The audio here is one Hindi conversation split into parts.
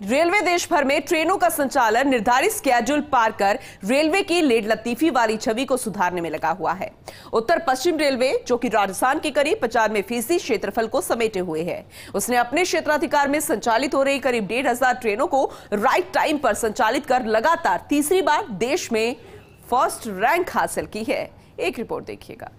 रेलवे देश भर में ट्रेनों का संचालन निर्धारित स्केड्यूल पार कर रेलवे की लेड लतीफी वाली छवि को सुधारने में लगा हुआ है। उत्तर पश्चिम रेलवे, जो कि राजस्थान के करीब पचानवे फ़ीसदी क्षेत्रफल को समेटे हुए है। उसने अपने क्षेत्राधिकार में संचालित हो रही करीब डेढ़ हज़ार ट्रेनों को राइट टाइम पर संचालित कर लगातार तीसरी बार देश में फ़र्स्ट रैंक हासिल की है। एक रिपोर्ट देखिएगा।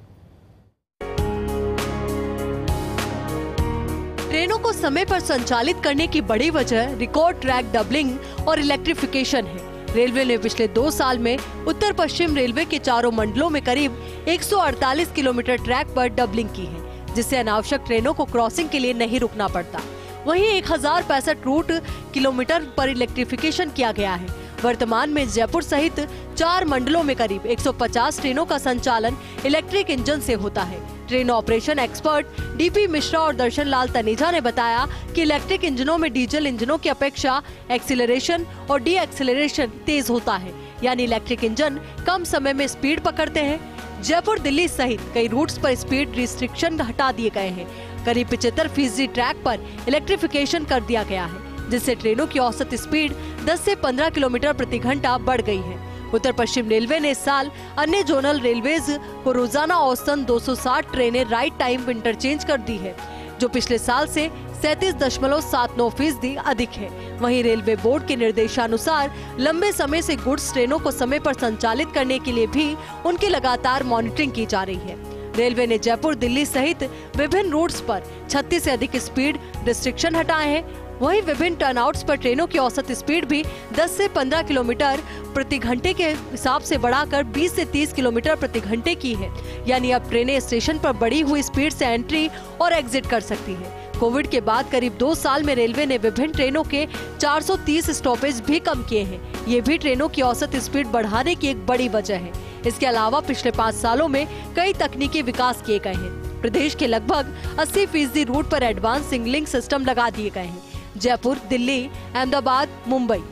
ट्रेनों को समय पर संचालित करने की बड़ी वजह रिकॉर्ड ट्रैक डबलिंग और इलेक्ट्रिफिकेशन है। रेलवे ने पिछले दो साल में उत्तर पश्चिम रेलवे के चारों मंडलों में करीब 148 किलोमीटर ट्रैक पर डबलिंग की है, जिससे अनावश्यक ट्रेनों को क्रॉसिंग के लिए नहीं रुकना पड़ता। वहीं एक हज़ार पैंसठ रूट किलोमीटर पर इलेक्ट्रिफिकेशन किया गया है। वर्तमान में जयपुर सहित चार मंडलों में करीब 150 ट्रेनों का संचालन इलेक्ट्रिक इंजन से होता है। Train operation expert DP Mishra और दर्शन लाल तनेजा ने बताया कि इलेक्ट्रिक इंजनों में डीजल इंजनों की अपेक्षा एक्सीलरेशन और डी एक्सीलरेशन तेज होता है। यानी इलेक्ट्रिक इंजन कम समय में स्पीड पकड़ते हैं। जयपुर, दिल्ली सहित कई रूट्स पर स्पीड रिस्ट्रिक्शन हटा दिए गए हैं। करीब पिछहत्तर फ़ीसदी ट्रैक पर इलेक्ट्रिफिकेशन कर दिया गया है, जिससे ट्रेनों की औसत स्पीड 10 से 15 किलोमीटर प्रति घंटा बढ़ गई है। उत्तर पश्चिम रेलवे ने इस साल अन्य जोनल रेलवेज को रोज़ाना औसतन 260 ट्रेनें राइट टाइम इंटरचेंज कर दी है, जो पिछले साल से सैतीस दशमलव सात नौ फ़ीसदी अधिक है। वहीं रेलवे बोर्ड के निर्देशानुसार लंबे समय से गुड्स ट्रेनों को समय पर संचालित करने के लिए भी उनकी लगातार मॉनिटरिंग की जा रही है। रेलवे ने जयपुर, दिल्ली सहित विभिन्न रूट्स पर 36 से अधिक स्पीड रिस्ट्रिक्शन हटाए हैं वहीं विभिन्न टर्नआउट्स पर ट्रेनों की औसत स्पीड भी 10 से 15 किलोमीटर प्रति घंटे के हिसाब से बढ़ाकर 20 से 30 किलोमीटर प्रति घंटे की है। यानी अब ट्रेनें स्टेशन पर बढ़ी हुई स्पीड से एंट्री और एग्जिट कर सकती है। कोविड के बाद करीब दो साल में रेलवे ने विभिन्न ट्रेनों के 430 स्टॉपेज भी कम किए हैं। ये भी ट्रेनों की औसत स्पीड बढ़ाने की एक बड़ी वजह है। इसके अलावा पिछले पाँच सालों में कई तकनीकी विकास किए गए हैं। प्रदेश के लगभग 80 फ़ीसदी रूट पर एडवांस सिग्नलिंग सिस्टम लगा दिए गए हैं। जयपुर, दिल्ली, अहमदाबाद, मुंबई।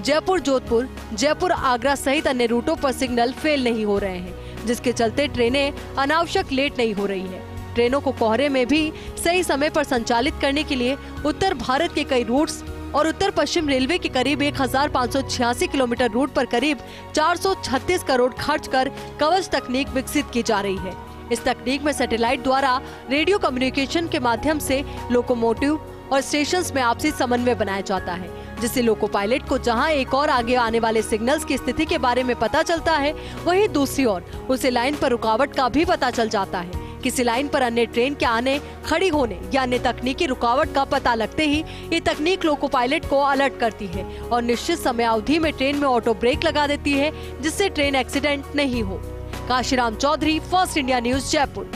जयपुर, जोधपुर, जयपुर, आगरा सहित अन्य रूटों पर सिग्नल फेल नहीं हो रहे हैं, जिसके चलते ट्रेनें अनावश्यक लेट नहीं हो रही है। ट्रेनों को कोहरे में भी सही समय पर संचालित करने के लिए उत्तर भारत के कई रूट्स और उत्तर पश्चिम रेलवे के करीब एक हज़ार पाँच सौ छियासी किलोमीटर रूट पर करीब 436 करोड़ खर्च कर कवच तकनीक विकसित की जा रही है। इस तकनीक में सैटेलाइट द्वारा रेडियो कम्युनिकेशन के माध्यम से लोकोमोटिव और स्टेशन में आपसी समन्वय बनाया जाता है, जिससे लोको पायलट को जहाँ एक और आगे आने वाले सिग्नल्स की स्थिति के बारे में पता चलता है, वहीं दूसरी ओर उसे लाइन पर रुकावट का भी पता चल जाता है। किसी लाइन पर अन्य ट्रेन के आने, खड़ी होने या अन्य तकनीकी रुकावट का पता लगते ही ये तकनीक लोको पायलट को अलर्ट करती है और निश्चित समय अवधि में ट्रेन में ऑटो ब्रेक लगा देती है, जिससे ट्रेन एक्सीडेंट नहीं हो। Kashiram Chaudhary, first India news, Jaipur.